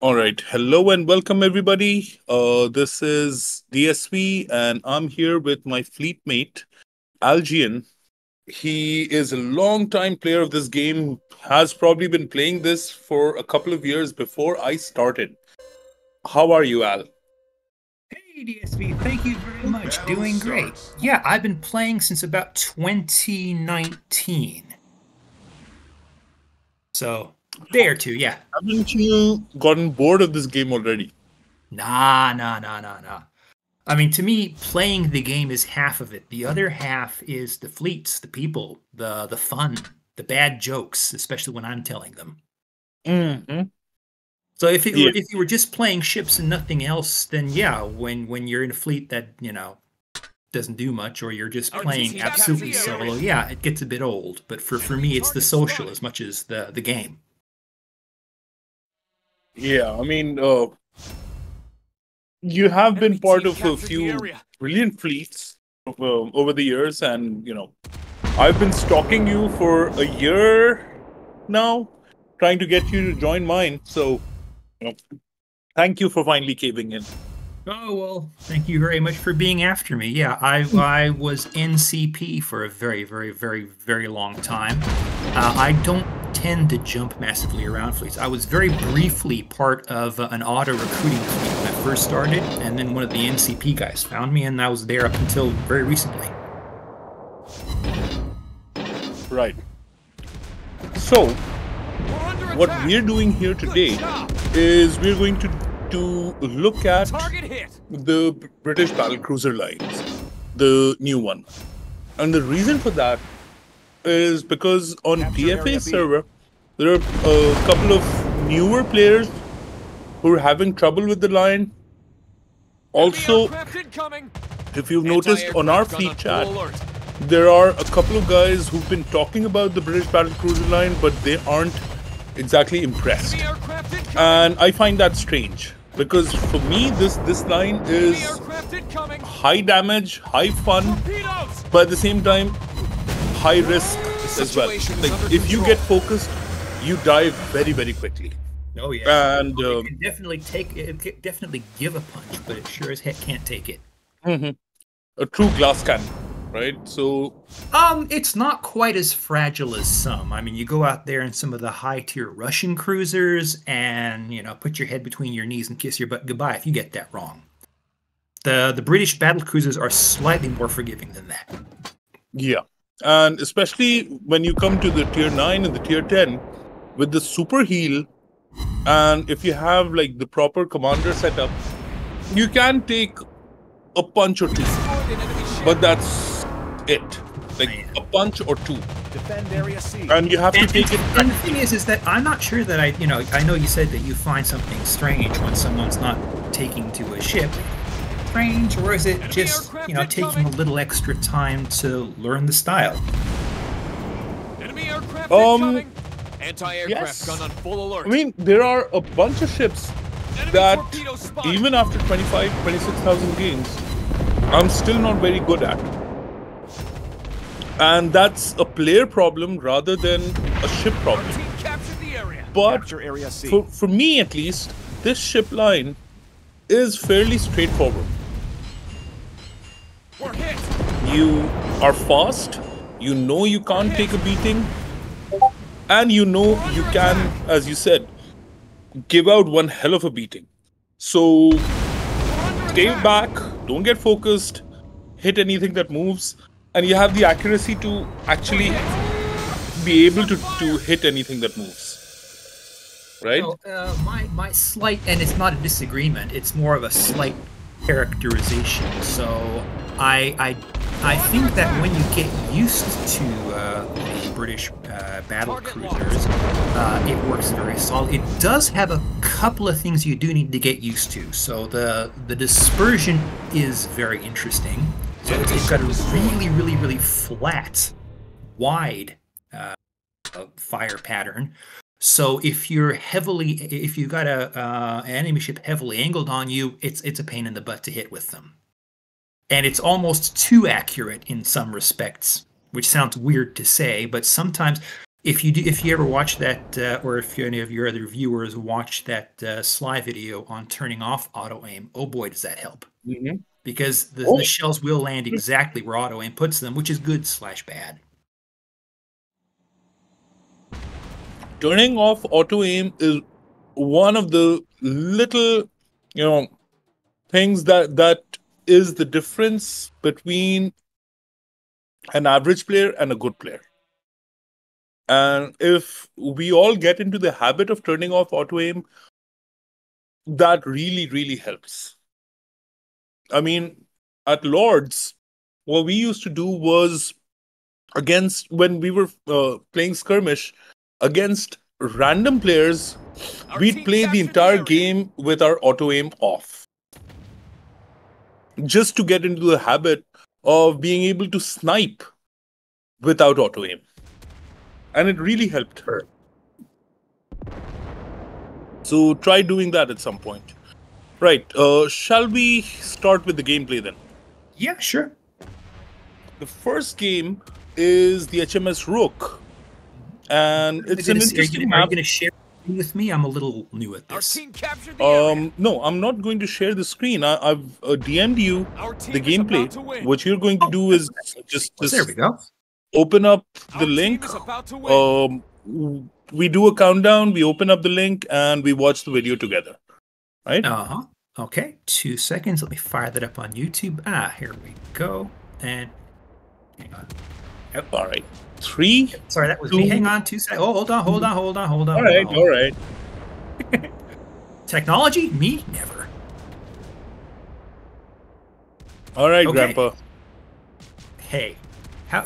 All right. Hello and welcome, everybody. Uh, this is DSV, and I'm here with my fleet mate, Algean. He is a long-time player of this game, has probably been playing this for a couple of years before I started. How are you, Al? Hey, DSV, thank you very much. Doing great. Yeah, I've been playing since about 2019. So, day or two, yeah. Haven't you gotten bored of this game already? Nah, nah, nah, nah, nah. I mean, to me, playing the game is half of it. The other half is the fleets, the people, the the fun, the bad jokes, especially when I'm telling them. Mm-hmm. So if it Yeah. if you were just playing ships and nothing else, then yeah, when when you're in a fleet that you know doesn't do much, or you're just playing TC absolutely solo, yeah, it gets a bit old. But for for me, it's the social as much as the the game. Yeah, I mean, uh, you have been part of a few brilliant fleets uh, over the years, and you know, I've been stalking you for a year now, trying to get you to join mine. So, you know, thank you for finally caving in. Oh well, thank you very much for being after me. Yeah, I I was NCP for a very very very very long time. Uh, I don't tend to jump massively around fleets. I was very briefly part of uh, an auto recruiting fleet when I first started, and then one of the NCP guys found me, and I was there up until very recently. Right. So, what we're doing here today is we're going to to look at the British battlecruiser lines, the new one. And the reason for that is because on DFA server, there are a couple of newer players who are having trouble with the line. Also, if you've noticed on our fleet chat, there are a couple of guys who've been talking about the British battlecruiser line, but they aren't exactly impressed. Enemy aircraft incoming. And I find that strange because for me, this this line is high damage, high fun, Torpedoes. but at the same time, high risk as well. Like if you get focused, you die very very quickly. Oh yeah, And it um, can definitely take it can definitely give a punch, but it sure as heck can't take it. a true glass cannon, right? So Um, it's not quite as fragile as some. I mean, you go out there in some of the high tier Russian cruisers and, you know, put your head between your knees and kiss your butt goodbye if you get that wrong. The the British battle cruisers are slightly more forgiving than that. yeah, and especially when you come to the tier nine and the tier ten with the super heal, and if you have like the proper commander setup, you can take a punch or two. Destroyed an enemy ship. But that's it. Like a punch or two. defend area C. And you have to And, take it and the thing is, is that I'm not sure that I, you know, I know you said that you find something strange when someone's not taking to a ship. Strange, or is it just, you know, taking a little extra time to learn the style? Enemy aircraft Um, incoming. Anti-aircraft yes. gun on full alert. I mean, there are a bunch of ships Enemy that even after 25, 26,000 games, I'm still not very good at. And that's a player problem rather than a ship problem. team captured the area. But Capture area C. for, for me at least, this ship line is fairly straightforward. You are fast, you know you can't take a beating, and you know you can, as you said, give out one hell of a beating. So stay back, don't get focused, hit anything that moves, and you have the accuracy to actually be able to, to hit anything that moves. Right? So, uh, my my slight, and it's not a disagreement. It's more of a slight characterization. So, I I I think that when you get used to uh, the British uh, battle cruisers, uh, it works very solid. It does have a couple of things you do need to get used to. So the the dispersion is very interesting. It's, got a really really really flat, wide uh, fire pattern. So if you're heavily, if you've got a uh, enemy ship heavily angled on you, it's it's a pain in the butt to hit with them, and it's almost too accurate in some respects, which sounds weird to say, but sometimes If you do, if you ever watch that, uh, or if any of your other viewers watch that uh, Sly video on turning off auto aim, oh boy, does that help! Mhm. Because the, Oh. the shells will land exactly where auto aim puts them, which is good slash bad. Turning off auto aim is one of the little, you know, things that that is the difference between an average player and a good player. And if we all get into the habit of turning off auto aim, that really, really helps. I mean, at Lords, what we used to do was against when we were uh, playing skirmish against random players, Our we'd play the entire game with our auto aim off. Just to get into the habit of being able to snipe without auto aim. And it really helped. Her. So try doing that at some point. Right. Uh, shall we start with the gameplay then? Yeah, sure. The first game is the HMS Rooke. And it's an gonna- are you interesting gonna- Are you going to share with me? I'm a little new at this. Our team captured the area. Um, no, I'm not going to share the screen. I, I've uh, DM'd you the gameplay. about to win. What you're going to do is just, Oh, there we go. open up the team link. is about to win. Um, we do a countdown. We open up the link and we watch the video together. Right? Uh huh. Okay, two seconds. Let me fire that up on YouTube. Ah, here we go. And hang on. All right. Three. Sorry, that was me. Hang on, two seconds. Oh, hold on, hold on, hold on, hold on. All right, on. all right. Technology? Me? Never. All right, Okay. Grandpa. Hey, how?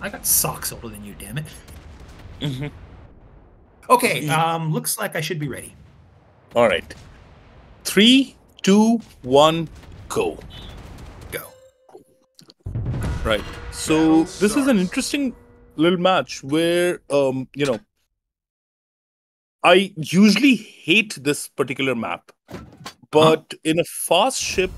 I got socks older than you. Damn it. Mhm. Okay. Um, looks like I should be ready. All right. Three, two, one, go. Go. Right. So this is an interesting little match where um you know I usually hate this particular map, but in a fast ship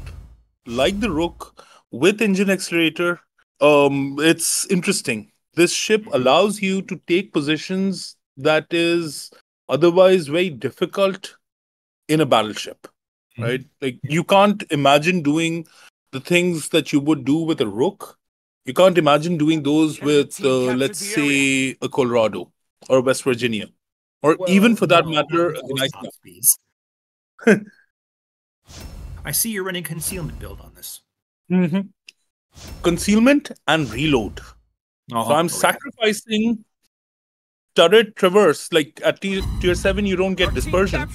like the Rooke with engine accelerator, um it's interesting. This ship allows you to take positions that is otherwise very difficult in a battleship, Mhm. right? Like you can't imagine doing the things that you would do with a Rooke you can't imagine doing those Enemy with, uh, let's say, a Colorado or West Virginia, or even for that Well, matter, no, a those nice. I see you're running concealment build on this. Mhm. concealment and reload. Oh, So I'm okay. sacrificing turret traverse. Like at tier, tier seven, you don't Our get team dispersion.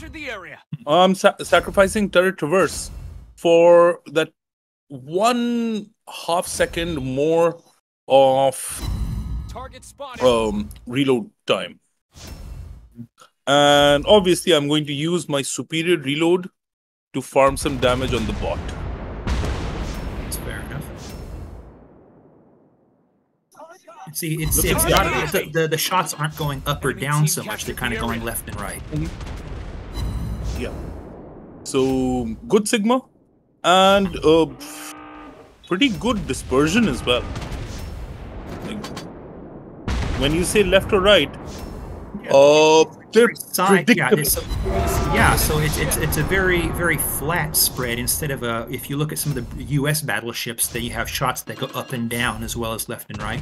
Captured the area. I'm sa- sacrificing turret traverse for that one half second more of Target spotted. um, reload time. And obviously, I'm going to use my superior reload to farm some damage on the bot. That's fair enough. See, it's, Look it's at not the, the the shots aren't going up or down so much; they're kind of going left and right. Yeah. So good Sigma and uh, pretty good dispersion as well. Like, when you say left or right, uh, they're Side, yeah, predictable. it's a, yeah. So it's it's it's a very very flat spread instead of a. If you look at some of the U.S. battleships, they have shots that go up and down as well as left and right.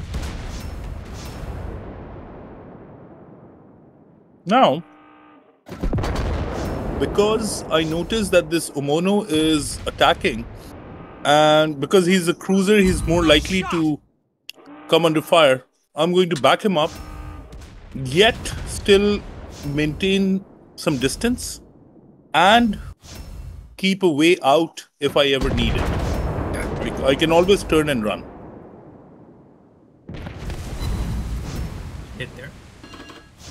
Now, because I noticed that this Omono is attacking, and because he's a cruiser, he's more likely to come under fire. I'm going to back him up, yet still maintain some distance and keep a way out if I ever need it. I can always turn and run. Hit there.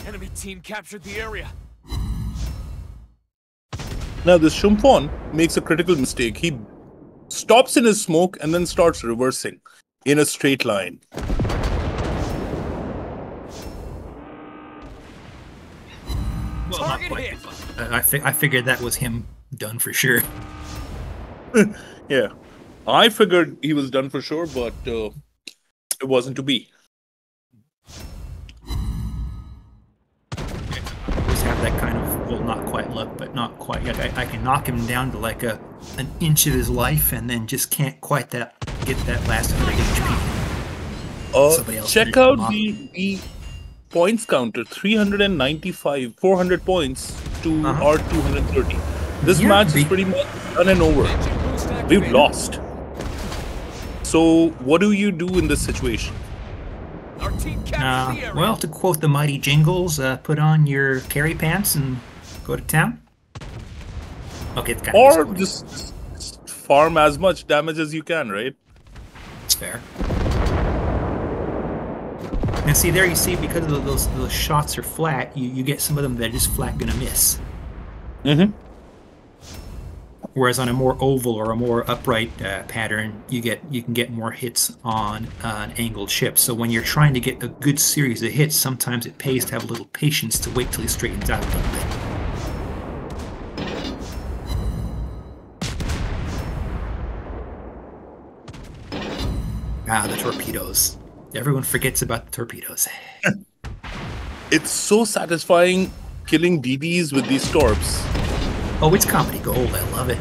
Enemy team captured the area. Now, this Shumfon makes a critical mistake. He stops in his smoke and then starts reversing in a straight line. Well, not quite. I fi- I figured that was him done for sure. Yeah. I figured he was done for sure, but uh, it wasn't to be. Quite look, but not quite yet. I, I can knock him down to like a an inch of his life, and then just can't quite that get that last 100 HP. Somebody Uh, check out the, the points counter 395, 400 points to Uh-huh. our 230. This Yeah, match is pretty much done and over. We've lost. So, what do you do in this situation? Our team captured Uh, well, to quote the mighty Jingles, uh, put on your carry pants and go to town. Okay, it's kind Or just, just farm as much damage as you can, right? It's fair. And see there, you see because of those those shots are flat, you, you get some of them that are just flat gonna miss. Mm-hmm. Whereas on a more oval or a more upright uh, pattern, you get you can get more hits on uh, an angled ship. So when you're trying to get a good series of hits, sometimes it pays to have a little patience to wait till he straightens out a little bit. Ah, the torpedoes. Everyone forgets about the torpedoes. It's so satisfying killing DDs with these torps. Oh, it's comedy gold. I love it.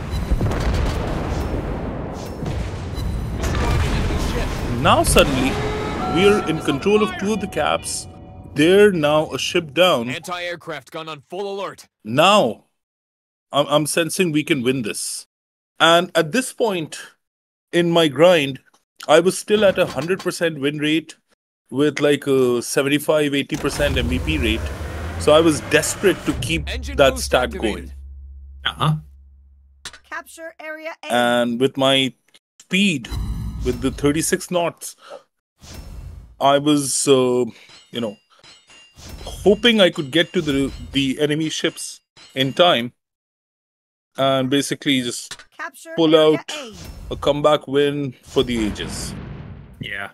Now suddenly, we're in control of two of the caps. They're now a ship down. Anti-aircraft gun on full alert. Now, I'm, I'm sensing we can win this. And at this point in my grind, I was still at a 100% win rate with like a 75 80% MVP rate. So I was desperate to keep Engine that stat activated. going. Uh huh. Capture area A. And with my speed, with the 36 knots, I was, uh, you know, hoping I could get to the the enemy ships in time, and basically just Capture pull out A. a comeback win for the ages. Yeah.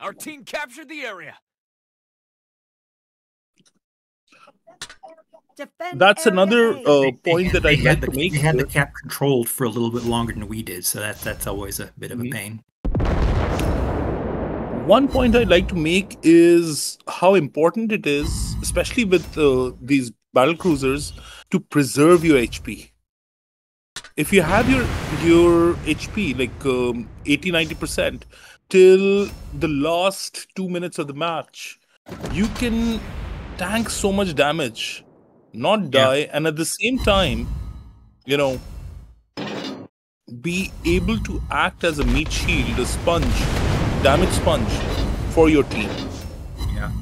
Our team captured the area. Defend That's area another A. uh, They point that they I'd had to the, make. They had the cap controlled for a little bit longer than we did, so that that's always a bit of a Mhm. pain. One point I'd like to make is how important it is, especially with uh, these battle cruisers, to preserve your HP. If you have your your HP like um, 80 90% till the last two minutes of the match, you can tank so much damage, not Yeah. die, and at the same time, you know, be able to act as a meat shield, a sponge, damage sponge for your team. Yeah.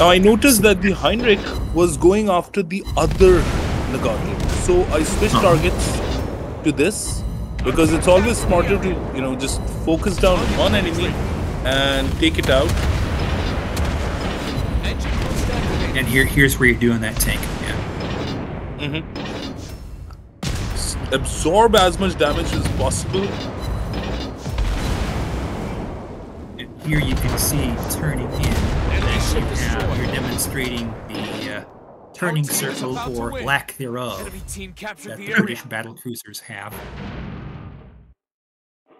Now I noticed that the Heinrich was going after the other Nagato, so I switched targets to this because it's always smarter to you know just focus down on one enemy and take it out. Engine boost activated. And here here's where you're doing that tank. Yeah. Mm-hmm. S- Absorb as much damage as possible. And here you can see turning in. And Now you're demonstrating the turning circle or lack thereof team that the the. British battle cruisers have.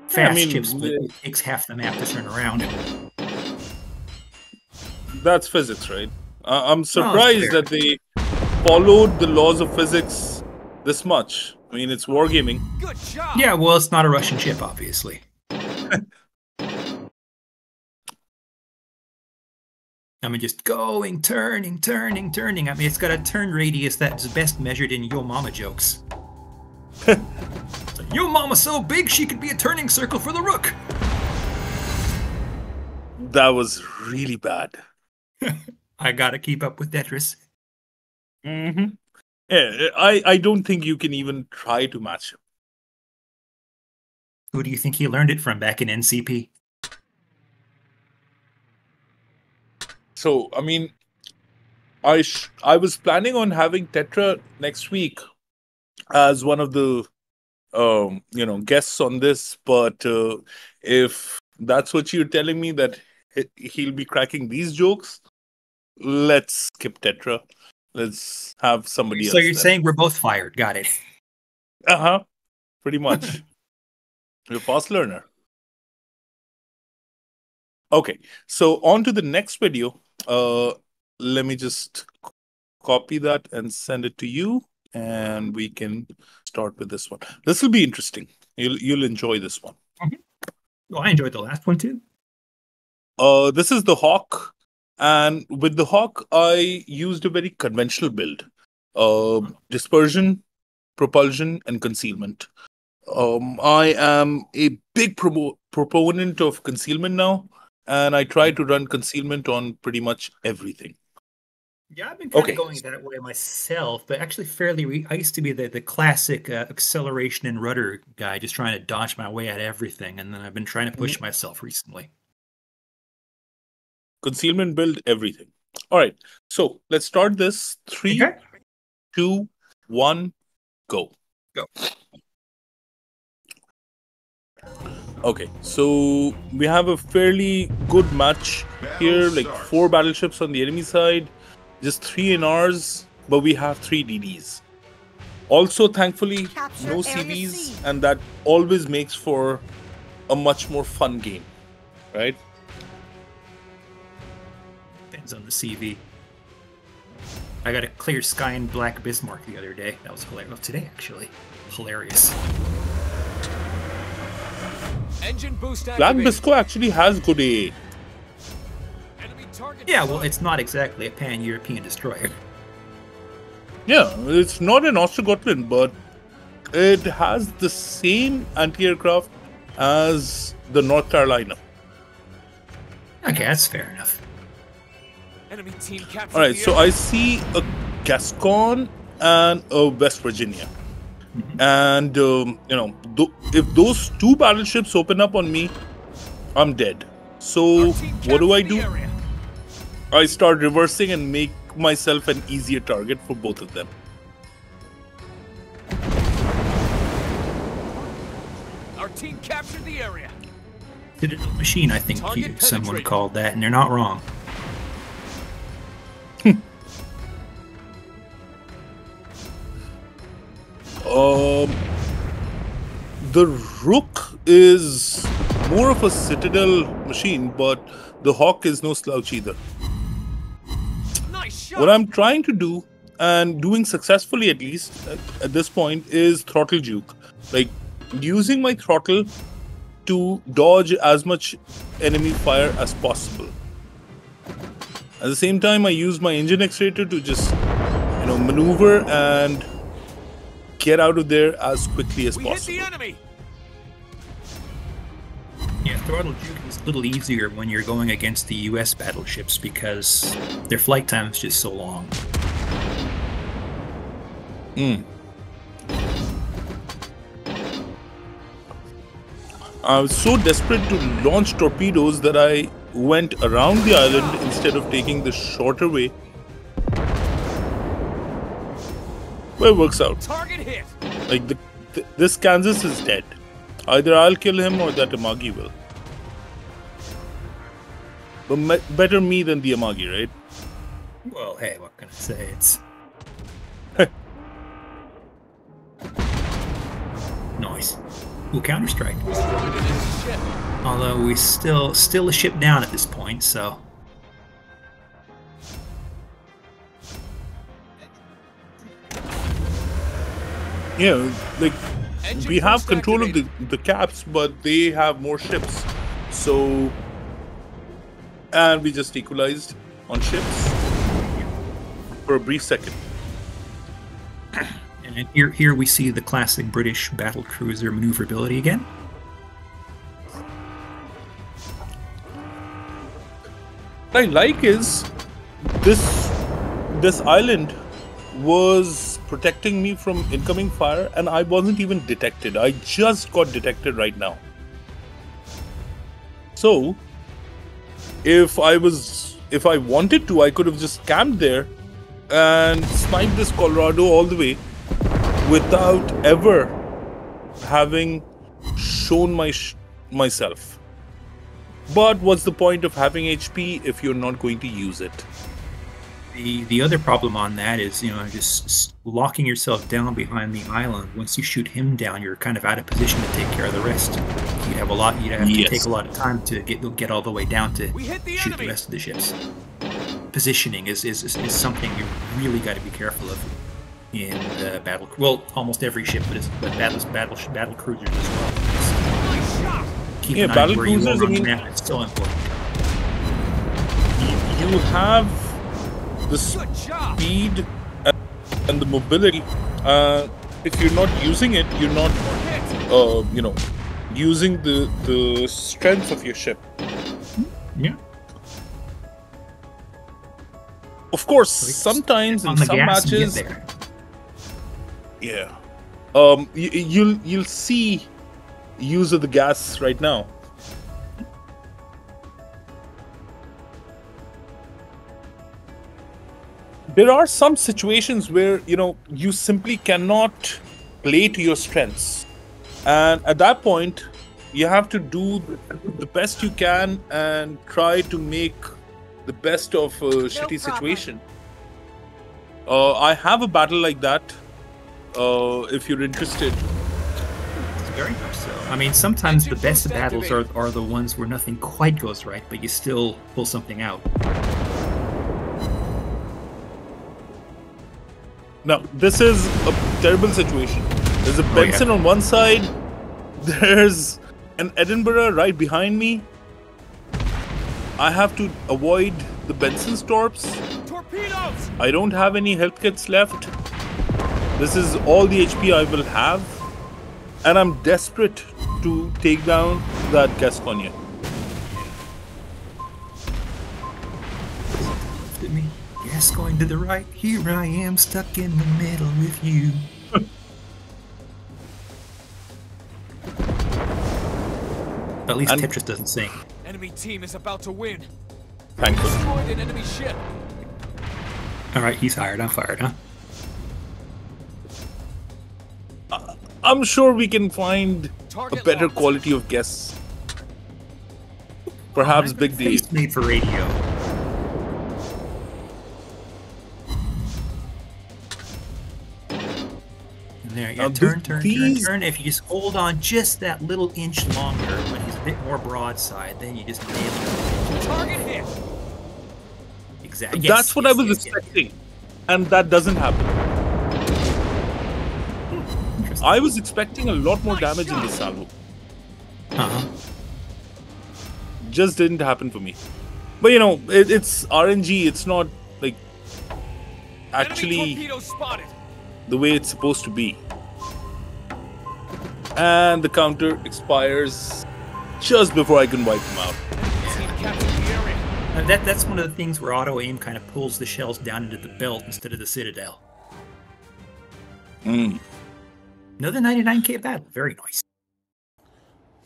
Fast mean, ships, but it takes half the map to turn around. That's physics, right? Uh, I'm surprised fair. that they followed the laws of physics this much. I mean, it's wargaming. Good job. Yeah, well, it's not a Russian ship, obviously. I mean, just going, turning, turning, turning. I mean, it's got a turn radius that's best measured in Yo Mama jokes. Like, Yo Mama's so big she could be a turning circle for the Rooke. That was really bad. I gotta keep up with Tetris. Mm-hmm. Yeah, I, I don't think you can even try to match him. Who do you think he learned it from back in NCP? So, I mean, I sh- I was planning on having Tetra next week as one of the um, you know guests on this, but uh, if that's what you're telling me that he- he'll be cracking these jokes, let's skip Tetra. Let's have somebody else. So you're saying we're both fired. Got it. Uh huh. Pretty much. You're a fast learner. Okay, so on to the next video. Uh, let me just copy that and send it to you. and we can start with this one. This will be interesting. You'll you'll enjoy this one. Well, I enjoyed the last one too. Uh, this is the Hawke, and with the Hawke, I used a very conventional build: uh, dispersion, propulsion, and concealment. Um, I am a big proponent of concealment now, and I try to run concealment on pretty much everything. Yeah, I've been kind Okay. of going that way myself, but actually fairly. Re- I used to be the the classic uh, acceleration and rudder guy, just trying to dodge my way at everything, and then I've been trying to push myself recently. Concealment build everything. All right, so let's start this. Three, Okay. two, one, go. Go. Okay, so we have a fairly good match here, like four battleships on the enemy side, just three in ours, but we have three DDs. Also, thankfully, no Area CVs, and that always makes for a much more fun game, right? Depends on the CV. I got a clear sky and black Bismarck the other day. That was hilarious. Well, today, actually, hilarious. Engine boost Black activated. Bisco actually has good AA. Yeah, well, it's not exactly a pan-European destroyer. Yeah, it's not an Östergötland, but it has the same anti-aircraft as the North Carolina. Okay, that's fair enough. Enemy team captured All right, so. I see a Gascogne and a West Virginia, and um, you know, th- if those two battleships open up on me, I'm dead. So what do I do? I start reversing and make myself an easier target for both of them. Our team captured the area. Citadel machine, I think you, someone called that, and they're not wrong. Um, the Rooke is more of a citadel machine, but the Hawke is no slouch either. Nice. What I'm trying to do, and doing successfully at least at, at this point, is throttle juke. Like using my throttle to dodge as much enemy fire as possible. At the same time, I use my engine accelerator to just, you know, maneuver and get out of there as quickly as we hit possible. the enemy. Yeah, throttle juke is a little easier when you're going against the U.S. battleships because their flight time is just so long. Hmm. I was so desperate to launch torpedoes that I went around the island instead of taking the shorter way. But it works out. Target hit. Like the, th- this Kansas is dead. Either I'll kill him or that Amagi will. But me- better me than the Amagi, right? Well, hey, what can I say? It's nice. Ooh, Counter Strike. Destroyed an enemy ship. Although we still still a ship down at this point, so Yeah, like Engine we have boost control of the, the caps, but they have more ships. So, and we just equalized on ships for a brief second. and here here we see the classic British battle cruiser maneuverability again. What I like is this this island was protecting me from incoming fire, and I wasn't even detected. I just got detected right now. So, if I was, if I wanted to, I could have just camped there and sniped this Colorado all the way without ever having shown my sh- myself. But what's the point of having HP if you're not going to use it? The the other problem on that is you know just locking yourself down behind the island. Once you shoot him down, you're kind of out of position to take care of the rest. You'd have a lot. You'd have Yes. to take a lot of time to get get all the way down to We hit the shoot enemy. the rest of the ships. Positioning is is, is, is something you really got to be careful of. in the battle. Well, almost every ship, but, it's, but battles, battle, battle cruisers as well. Nice. Keep Yeah, an eye battle where you cruisers, are I on the mean- map. It's so important. You, you have the speed and- the mobility. Uh, if you're not using it, you're not, uh, you know, using the the strength of your ship. Yeah. Of course, sometimes in some gas, you get matches, yeah, um, you, you'll you'll see use of the gas right now. There are some situations where you know you simply cannot play to your strengths, and at that point, you have to do the best you can and try to make the best of a shitty problem. situation. Uh, I have a battle like that. Uh, if you're interested, Very much so. I mean, sometimes the best battles are, are the ones where nothing quite goes right, but you still pull something out. Now, this is a terrible situation. There's a Oh, yeah. Benson on one side, there's an Edinburgh right behind me. I have to avoid the Benson torps. Torpedoes. I don't have any health kits left. This is all the HP I will have. And I'm desperate to take down that Gasconia. Yes, going to the right. Here I am, stuck in the middle with you. At least And- Tetris doesn't sing. Enemy team is about to win. Thankfully. Destroyed an enemy ship. All right, he's hired. I'm fired, huh? Uh, I'm sure we can find a better locked. quality of guests. Perhaps Big Dave. Face made for radio. Yeah, Now, turn, turn, these- turn, turn. If you just hold on just that little inch longer when he's a bit more broadside, then you just nail him. Target hit. Exactly. That's what I was expecting. And that doesn't happen. I was expecting a lot more Nice damage in this salvo. Uh-huh. Just didn't happen for me. But you know, it, it's RNG. It's not like actually the way it's supposed to be. And the counter expires just before I can wipe them out. Team captured the area. That, that's one of the things where auto aim kind of pulls the shells down into the belt instead of the citadel. Mm. Another 99k battle. Very nice.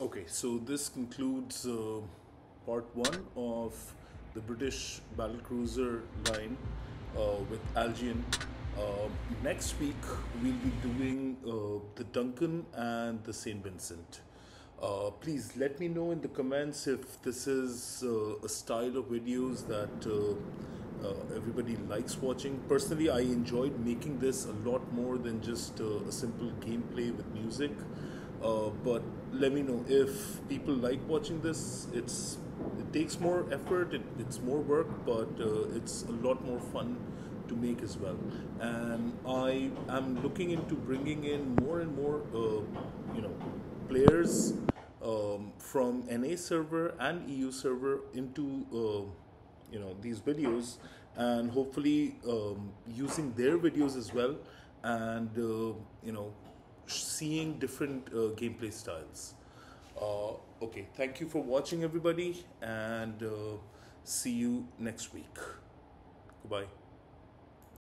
Okay, so this concludes uh, part one of the British battlecruiser line uh, with Algean. Uh, next week we'll be doing uh, the Duncan and the Saint Vincent. Uh, please let me know in the comments if this is uh, a style of videos that uh, everybody likes watching. Personally, I enjoyed making this a lot more than just a simple gameplay with music. But let me know if people like watching this. It's it takes more effort. It, it's more work, but it's a lot more fun to make as well. And I am looking into bringing in more and more, uh, you know, players um, from NA server and EU server into uh, you know these videos, and hopefully um, using their videos as well, and uh, you know seeing different uh, gameplay styles. Uh, okay, thank you for watching, everybody, and uh, see you next week. Goodbye.